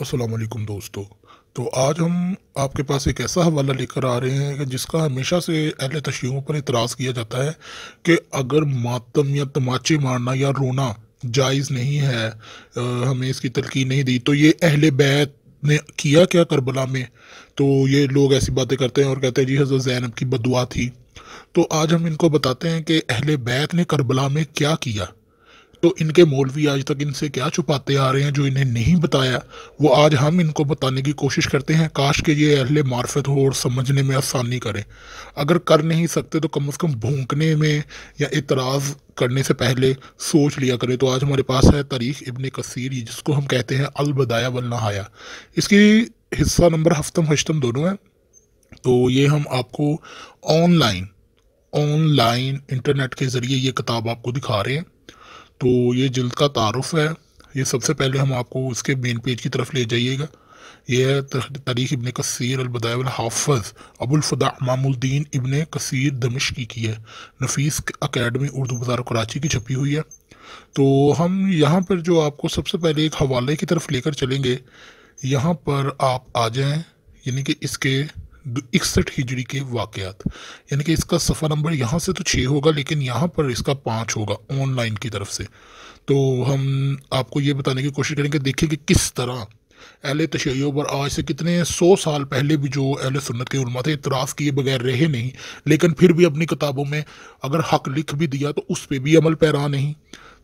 السلام علیکم دوستو۔ تو آج ہم آپ کے پاس ایک ایسا حوالہ لے کر آ رہے ہیں کہ جس کا ہمیشہ سے اہل تشریحوں پر اعتراض کیا جاتا ہے کہ اگر ماتم یا تماچے مارنا یا رونا جائز نہیں ہے ہمیں اس کی تلقین نہیں دی، تو یہ اہل بیت نے کیا کیا کربلا میں؟ تو یہ لوگ ایسی باتیں کرتے ہیں اور کہتے ہیں جی حضرت زینب کی بدعا تھی۔ تو آج ہم ان کو بتاتے ہیں کہ اہل بیت نے کربلا میں کیا کیا۔ تو ان کے مولوی آج تک ان سے کیا چھپاتے آ رہے ہیں جو انہیں نہیں بتایا؟ وہ آج ہم ان کو بتانے کی کوشش کرتے ہیں، کاش کہ یہ اہل معرفت ہو اور سمجھنے میں آسانی کریں۔ اگر کر نہیں سکتے تو کم از کم بھونکنے میں یا اعتراض کرنے سے پہلے سوچ لیا کرے تو آج ہمارے پاس ہے تاریخ ابن کثیر جس کو ہم کہتے ہیں البدایہ والنہایا اس کی حصہ نمبر ہفتم ہشتم دونوں ہیں۔ تو یہ ہم آپ کو online online internet کے ذریعے یہ کتاب آپ کو دکھا رہے ہیں۔ تو یہ جلد کا تعارف ہے۔ یہ سب سے پہلے ہم آپ کو اس کے مین پیج کی طرف لے جائیے گا۔ یہ ہے تاریخ ابن کثیر البدائے الحافظ۔ ابو الفدا امام الدین ابن کثیر دمشقی کی ہے۔ نفیس اکیڈمی اردو بازار کراچی کی چھپی ہوئی ہے۔ تو ہم یہاں پر جو آپ کو سب سے پہلے ایک حوالے کی طرف لے کر چلیں گے، یہاں پر آپ آ جائیں یعنی کہ اس کے اکسٹھ ہجری کے واقعات۔ یعنی کہ اس کا صفحہ نمبر یہاں سے تو چھ ہوگا، لیکن یہاں پر اس کا پانچ ہوگا آن لائن کی طرف سے۔ تو ہم آپ کو یہ بتانے کی کوشش کریں کہ دیکھیں کہ کس طرح اہل تشیعوں پر آج سے کتنے سو سال پہلے بھی جو اہل سنت کے علماء تھے، اعتراف کیے بغیر رہے نہیں، لیکن پھر بھی اپنی کتابوں میں اگر حق لکھ بھی دیا تو اس پہ بھی عمل پیرا نہیں۔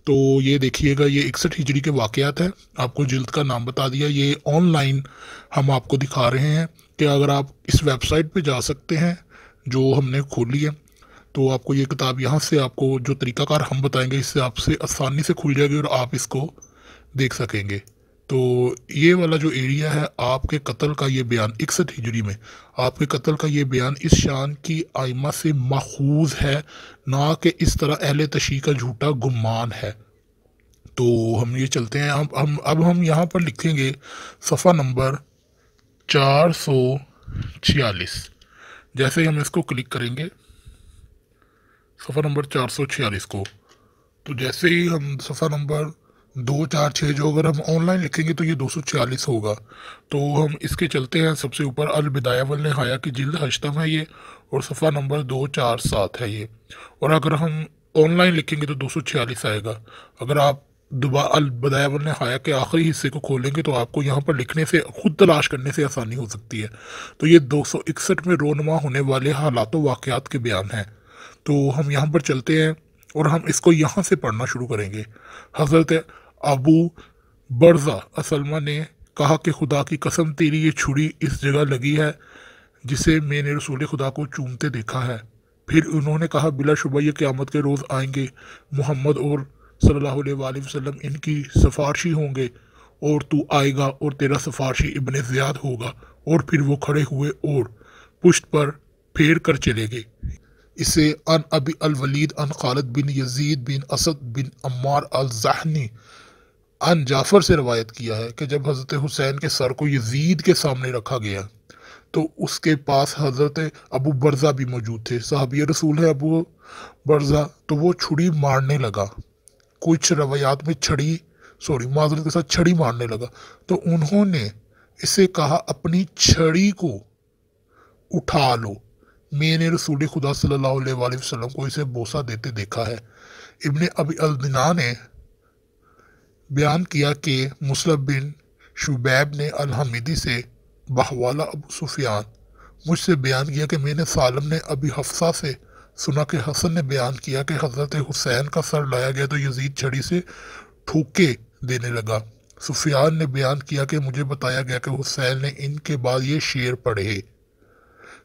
تو یہ دیکھیے گا، یہ اکسٹھ ہجری کے واقعات ہیں۔ آپ کو جلد کا نام بتا دیا، یہ آن لائن ہم آپ کو دکھا رہے ہیں کہ اگر آپ اس ویب سائٹ پہ جا سکتے ہیں جو ہم نے کھولی ہے، تو آپ کو یہ کتاب یہاں سے آپ کو جو طریقہ کار ہم بتائیں گے، اس سے آپ سے آسانی سے کھل جائے گی اور آپ اس کو دیکھ سکیں گے۔ تو یہ والا جو ایریا ہے آپ کے قتل کا یہ بیان، اکسٹھ ہجری میں آپ کے قتل کا یہ بیان اس شان کی آئمہ سے ماخوذ ہے، نہ کہ اس طرح اہل تشیع کا جھوٹا گمان ہے۔ تو ہم یہ چلتے ہیں ہم، اب ہم یہاں پر لکھیں گے صفحہ نمبر چار سو چھیالیس۔ جیسے ہی ہم اس کو کلک کریں گے، صفحہ نمبر چار سو چھیالیس کو۔ تو جیسے ہی ہم صفحہ نمبر دو چار چھ جو اگر ہم آن لائن لکھیں گے تو یہ دو سو چھیالیس ہوگا۔ تو ہم اس کے چلتے ہیں۔ سب سے اوپر البدایہ والنہایہ کی جلد ہشتم ہے یہ اور صفحہ نمبر دو چار سات ہے یہ۔ اور اگر ہم آن لائن لکھیں گے تو دو سو چھیالیس آئے گا۔ اگر آپ دوبارہ البدایہ والنہایہ کے آخری حصے کو کھولیں گے تو آپ کو یہاں پر لکھنے سے، خود تلاش کرنے سے آسانی ہو سکتی ہے۔ تو یہ دو سو اکسٹھ میں رونما ہونے والے حالات و واقعات کے بیان ہیں۔ تو ہم یہاں پر چلتے ہیں اور ہم اس کو یہاں سے پڑھنا شروع کریں گے۔ حضرت ابو برزہ اسلمہ نے کہا کہ خدا کی قسم تیری یہ چھڑی اس جگہ لگی ہے جسے میں نے رسول خدا کو چومتے دیکھا ہے۔ پھر انہوں نے کہا، بلا شبہ یہ قیامت کے روز آئیں گے۔ محمد اور صلی اللہ علیہ وآلہ وسلم ان کی سفارشی ہوں گے اور تو آئے گا اور تیرا سفارشی ابن زیاد ہوگا اور پھر وہ کھڑے ہوئے اور پشت پر پھیر کر چلے گئے اسے ان ابی الولید ان خالد بن یزید بن اسد بن عمار الزہنی ان جعفر سے روایت کیا ہے کہ جب حضرت حسین کے سر کو یزید کے سامنے رکھا گیا تو اس کے پاس حضرت ابو برزہ بھی موجود تھے۔ صحابی رسول ہے ابو برزہ تو وہ چھڑی مارنے لگا۔ کچھ روایات میں چھڑی، سوری، معذرت کے ساتھ چھڑی مارنے لگا۔ تو انہوں نے اسے کہا، اپنی چھڑی کو اٹھا لو۔ میں نے رسول خدا صلی اللہ علیہ وآلہ وسلم کو اسے بوسہ دیتے دیکھا ہے۔ ابن ابی الدنا نے بیان کیا کہ مسلم بن شبیب نے الحمیدی سے بحوالہ ابو سفیان مجھ سے بیان کیا کہ میں نے سالم نے ابی حفصہ سے سنا کہ حسن نے بیان کیا کہ حضرت حسین کا سر لایا گیا تو یزید چھڑی سے ٹھوکے دینے لگا۔ سفیان نے بیان کیا کہ مجھے بتایا گیا کہ حسین نے ان کے بعد یہ شعر پڑھے۔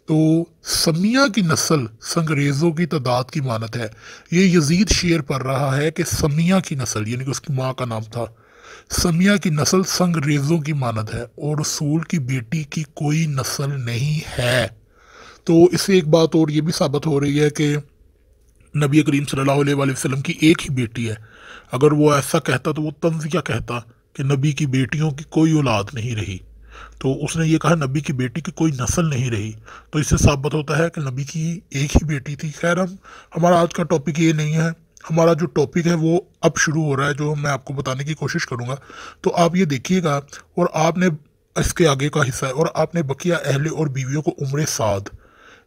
تو سمیہ کی نسل سنگریزوں کی تعداد کی مانت ہے۔ یہ یزید شعر پڑھ رہا ہے کہ سمیہ کی نسل یعنی کہ اس کی ماں کا نام تھا، سمیہ کی نسل سنگریزوں کی مانت ہے اور رسول کی بیٹی کی کوئی نسل نہیں ہے۔ تو اس سے ایک بات اور یہ بھی ثابت ہو رہی ہے کہ نبی کریم صلی اللہ علیہ وآلہ وسلم کی ایک ہی بیٹی ہے۔ اگر وہ ایسا کہتا تو وہ تنزیہ کہتا کہ نبی کی بیٹیوں کی کوئی اولاد نہیں رہی۔ تو اس نے یہ کہا نبی کی بیٹی کی کوئی نسل نہیں رہی۔ تو اس سے ثابت ہوتا ہے کہ نبی کی ایک ہی بیٹی تھی۔ خیر، ہم ہمارا آج کا ٹاپک یہ نہیں ہے۔ ہمارا جو ٹاپک ہے وہ اب شروع ہو رہا ہے، جو میں آپ کو بتانے کی کوشش کروں گا۔ تو آپ یہ دیکھیے گا، اور آپ نے اس کے آگے کا حصہ ہے، اور آپ نے بقیہ اہل اور بیویوں کو عمر سعد۔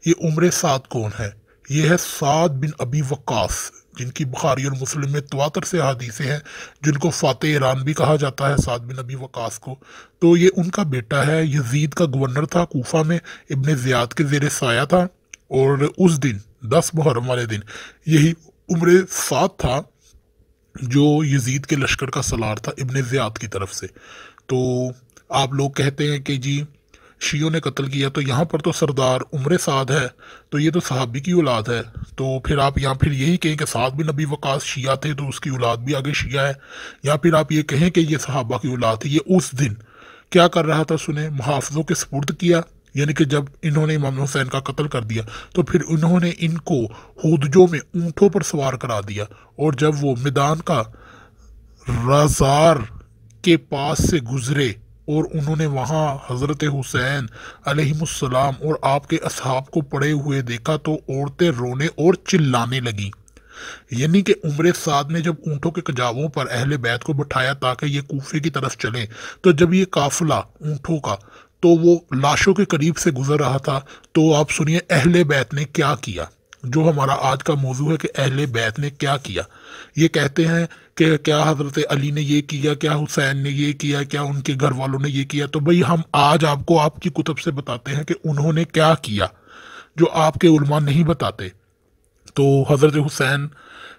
یہ عمر سعد کون ہے؟ یہ ہے سعد بن ابی وقاص۔ جن کی بخاری اور مسلم میں تواتر سے حادیثیں ہیں، جن کو فاتح ایران بھی کہا جاتا ہے، سعد بن ابی وقاص کو۔ تو یہ ان کا بیٹا ہے، یزید کا گورنر تھا کوفہ میں، ابن زیاد کے زیر سایہ تھا۔ اور اس دن، دس محرم والے دن، یہی عمر سعد تھا جو یزید کے لشکر کا سلار تھا، ابن زیاد کی طرف سے۔ تو آپ لوگ کہتے ہیں کہ جی شیعوں نے قتل کیا تو یہاں پر تو سردار عمر سعد ہے، تو یہ تو صحابی کی اولاد ہے۔ تو پھر آپ یہاں پھر یہی کہیں کہ سعد بن نبی وقاص شیعہ تھے تو اس کی اولاد بھی آگے شیعہ ہے۔ یا پھر آپ یہ کہیں کہ یہ صحابہ کی اولاد تھی، یہ اس دن کیا کر رہا تھا، سنیں، محافظوں کے سپرد کیا یعنی کہ جب انہوں نے امام حسین کا قتل کر دیا تو پھر انہوں نے ان کو ہودجوں میں اونٹوں پر سوار کرا دیا۔ اور جب وہ میدان کا رازار کے پاس سے گزرے اور انہوں نے وہاں حضرت حسین علیہ السلام اور آپ کے اصحاب کو پڑے ہوئے دیکھا تو عورتیں رونے اور چلانے لگیں۔ یعنی کہ عمر سعد نے جب اونٹوں کے کجاووں پر اہل بیت کو بٹھایا تاکہ یہ کوفے کی طرف چلیں، تو جب یہ قافلہ اونٹوں کا تو وہ لاشوں کے قریب سے گزر رہا تھا، تو آپ سنیے اہل بیت نے کیا کیا۔ جو ہمارا آج کا موضوع ہے کہ اہل بیت نے کیا کیا۔ یہ کہتے ہیں کہ کیا حضرت علی نے یہ کیا کیا حسین نے یہ کیا کیا ان کے گھر والوں نے یہ کیا۔ تو بھئی ہم آج آپ کو آپ کی کتب سے بتاتے ہیں کہ انہوں نے کیا کیا، جو آپ کے علماء نہیں بتاتے۔ تو حضرت حسین،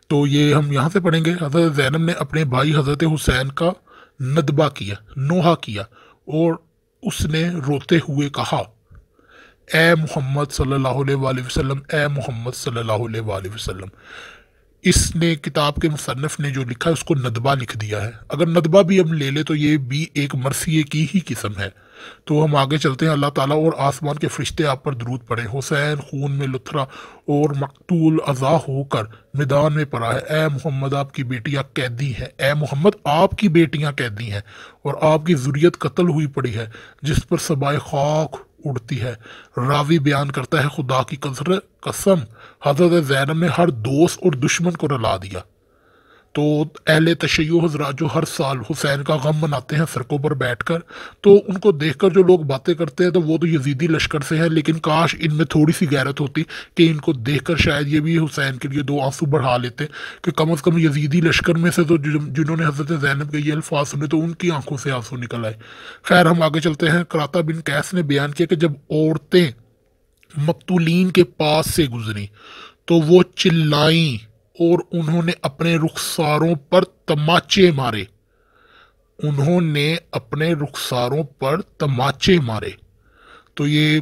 تو یہ ہم یہاں سے پڑھیں گے۔ حضرت زینب نے اپنے بھائی حضرت حسین کا ندبہ کیا، نوحہ کیا اور اس نے روتے ہوئے کہا۔ اے محمد صلی اللہ علیہ وآلہ وسلم، اے محمد صلی اللہ علیہ وآلہ وسلم۔ اس نے کتاب کے مصنف نے جو لکھا ہے، اس کو ندبہ لکھ دیا ہے۔ اگر ندبہ بھی ہم لے لیں تو یہ بھی ایک مرثیے کی ہی قسم ہے۔ تو ہم آگے چلتے ہیں۔ اللہ تعالیٰ اور آسمان کے فرشتے آپ پر درود پڑھیں۔ حسین خون میں لتھرا اور مقتول ازا ہو کر میدان میں پڑا ہے۔ اے محمد، آپ کی بیٹیاں قیدی ہیں۔ اے محمد، آپ کی بیٹیاں قیدی ہیں اور آپ کی ضروریت قتل ہوئی پڑی ہے، جس پر سبائے خاک اڑتی ہے۔ راوی بیان کرتا ہے خدا کی قسم حضرت زینب نے ہر دوست اور دشمن کو رلا دیا۔ تو اہل تشیع حضرات جو ہر سال حسین کا غم مناتے ہیں سڑکوں پر بیٹھ کر، تو ان کو دیکھ کر جو لوگ باتیں کرتے ہیں تو وہ تو یزیدی لشکر سے ہیں، لیکن کاش ان میں تھوڑی سی غیرت ہوتی کہ ان کو دیکھ کر شاید یہ بھی حسین کے لیے دو آنسو بڑھا لیتے کہ کم از کم یزیدی لشکر میں سے تو جنہوں نے حضرت زینب کے یہ الفاظ سنے تو ان کی آنکھوں سے آنسو نکل آئے۔ خیر، ہم آگے چلتے ہیں۔ کراتا بن کیس نے بیان کیا کہ جب عورتیں مقتولین کے پاس سے گزری تو وہ چلائیں۔ اور انہوں نے اپنے رخساروں پر تماچے مارے۔ انہوں نے اپنے رخساروں پر تماچے مارے۔ تو یہ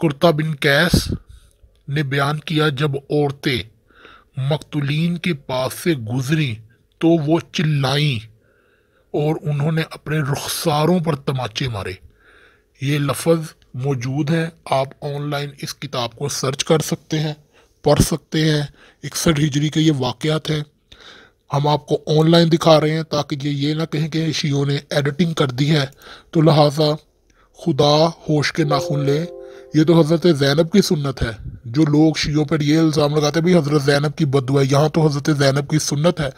کرتا بن کیس نے بیان کیا، جب عورتیں مقتولین کے پاس سے گزری تو وہ چلائیں اور انہوں نے اپنے رخساروں پر تماچے مارے۔ یہ لفظ موجود ہے آپ آن لائن اس کتاب کو سرچ کر سکتے ہیں۔ پڑھ سکتے ہیں، اکسٹھ ہجری کے یہ واقعات ہیں۔ ہم آپ کو آن لائن دکھا رہے ہیں تاکہ یہ یہ نہ کہیں کہ شیعوں نے ایڈیٹنگ کر دی ہے۔ تو لہٰذا خدا ہوش کے ناخن لے یہ تو حضرت زینب کی سنت ہے۔ جو لوگ شیعوں پر یہ الزام لگاتے ہیں بھی حضرت زینب کی بدو ہے، یہاں تو حضرت زینب کی سنت ہے۔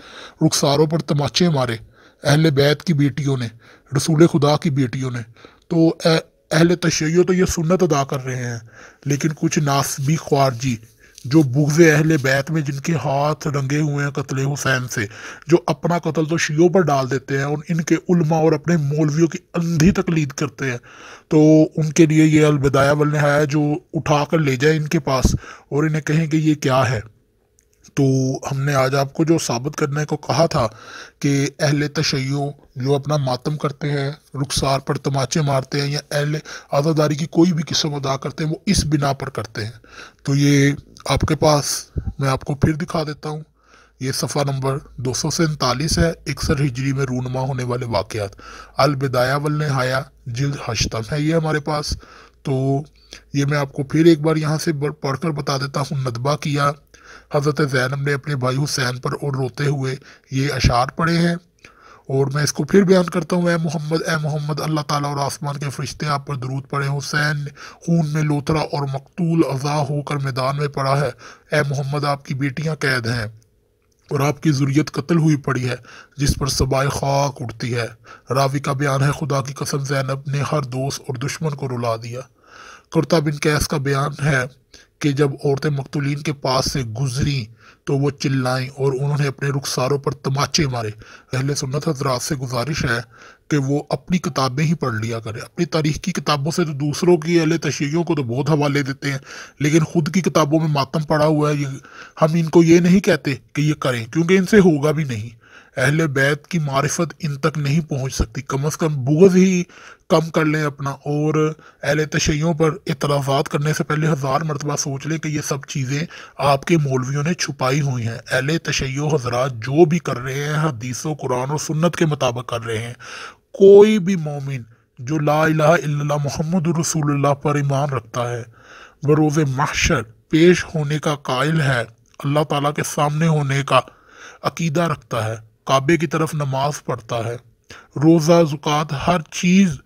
رخساروں پر تماچے مارے اہل بیت کی بیٹیوں نے، رسول خدا کی بیٹیوں نے۔ تو اہل تشیعوں تو یہ سنت ادا کر رہے ہیں۔ لیکن کچھ ناسبی خوارجی جو بغض اہل بیت میں جن کے ہاتھ رنگے ہوئے ہیں قتل حسین سے، جو اپنا قتل تو شیعوں پر ڈال دیتے ہیں، اور ان کے علماء اور اپنے مولویوں کی اندھی تقلید کرتے ہیں۔ تو ان کے لیے یہ البدایہ والنہایہ جو اٹھا کر لے جائیں ان کے پاس، اور انہیں کہیں کہ یہ کیا ہے؟ تو ہم نے آج آپ کو جو ثابت کرنے کو کہا تھا کہ اہل تشیعوں جو اپنا ماتم کرتے ہیں، رخسار پر تماچے مارتے ہیں یا اہل آزاداری کی کوئی بھی قسم ادا کرتے ہیں، وہ اس بنا پر کرتے ہیں۔ تو یہ آپ کے پاس میں آپ کو پھر دکھا دیتا ہوں۔ یہ صفحہ نمبر دو سو سینتالیس ہے۔ اکثر ہجری میں رونما ہونے والے واقعات۔ البدایہ والنہایا جلد حشتم ہے یہ ہمارے پاس۔ تو یہ میں آپ کو پھر ایک بار یہاں سے پڑھ کر بتا دیتا ہوں۔ ندبہ کیا حضرت زینب نے اپنے بھائی حسین پر اور روتے ہوئے یہ اشعار پڑھے ہیں۔ اور میں اس کو پھر بیان کرتا ہوں۔ اے محمد اے محمد، اللہ تعالیٰ اور آسمان کے فرشتے آپ پر درود پڑے حسین خون میں لوترا اور مقتول ازا ہو کر میدان میں پڑا ہے۔ اے محمد، آپ کی بیٹیاں قید ہیں اور آپ کی ضروریت قتل ہوئی پڑی ہے، جس پر سبائے خاک اٹھتی ہے۔ راوی کا بیان ہے، خدا کی قسم، زینب نے ہر دوست اور دشمن کو رلا دیا۔ کرتا بن کیس کا بیان ہے۔ کہ جب عورتیں مقتولین کے پاس سے گزری تو وہ چلائیں اور انہوں نے اپنے رخساروں پر تماچے مارے۔ اہل سنت حضرات سے گزارش ہے کہ وہ اپنی کتابیں ہی پڑھ لیا کرے اپنی تاریخ کی کتابوں سے تو دوسروں کی اہل تشریحوں کو تو بہت حوالے دیتے ہیں، لیکن خود کی کتابوں میں ماتم پڑا ہوا ہے ہم ان کو یہ نہیں کہتے کہ یہ کریں، کیونکہ ان سے ہوگا بھی نہیں۔ اہل بیت کی معرفت ان تک نہیں پہنچ سکتی۔ کم از کم بغض ہی کم کر لیں اپنا، اور اہل تشیعوں پر اعتراضات کرنے سے پہلے ہزار مرتبہ سوچ لیں کہ یہ سب چیزیں آپ کے مولویوں نے چھپائی ہوئی ہیں۔ اہل تشیع حضرات جو بھی کر رہے ہیں حدیث و قرآن اور سنت کے مطابق کر رہے ہیں۔ کوئی بھی مومن جو لا الہ الا اللہ محمد رسول اللہ پر ایمان رکھتا ہے بروز محشر پیش ہونے کا قائل ہے، اللہ تعالیٰ کے سامنے ہونے کا عقیدہ رکھتا ہے۔ کعبے کی طرف نماز پڑھتا ہے۔ روزہ، زکوٰۃ، ہر چیز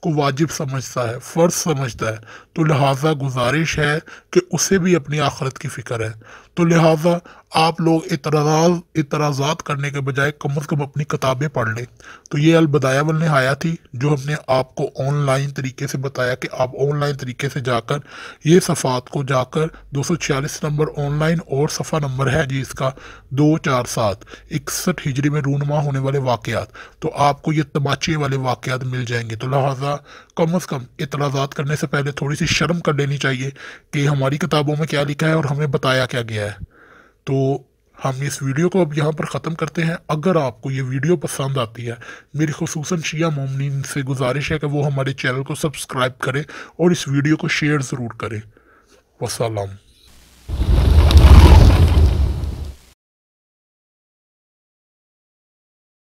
کو واجب سمجھتا ہے، فرض سمجھتا ہے۔ تو لہٰذا گزارش ہے کہ اسے بھی اپنی آخرت کی فکر ہے۔ تو لہٰذا آپ لوگ اعتراض، اعتراضات کرنے کے بجائے کم از کم اپنی کتابیں پڑھ لیں۔ تو یہ البدایہ والنہایا تھی، جو ہم نے آپ کو آن لائن طریقے سے بتایا کہ آپ آن لائن طریقے سے جا کر یہ صفحات کو جا کر دو سو چھیالیس نمبر آن لائن اور صفحہ نمبر ہے جی اس کا دو چار سات، اکسٹھ ہجری میں رونما ہونے والے واقعات۔ تو آپ کو یہ تماچے والے واقعات مل جائیں گے۔ تو لہٰذا کم از کم اعتراضات کرنے سے پہلے تھوڑی سی شرم کر لینی چاہیے کہ ہماری کتابوں میں کیا لکھا ہے اور ہمیں بتایا کیا گیا ہے۔ تو ہم اس ویڈیو کو اب یہاں پر ختم کرتے ہیں۔ اگر آپ کو یہ ویڈیو پسند آتی ہے میری خصوصاً شیعہ مومنین سے گزارش ہے کہ وہ ہمارے چینل کو سبسکرائب کرے اور اس ویڈیو کو شیئر ضرور کرے وسلام۔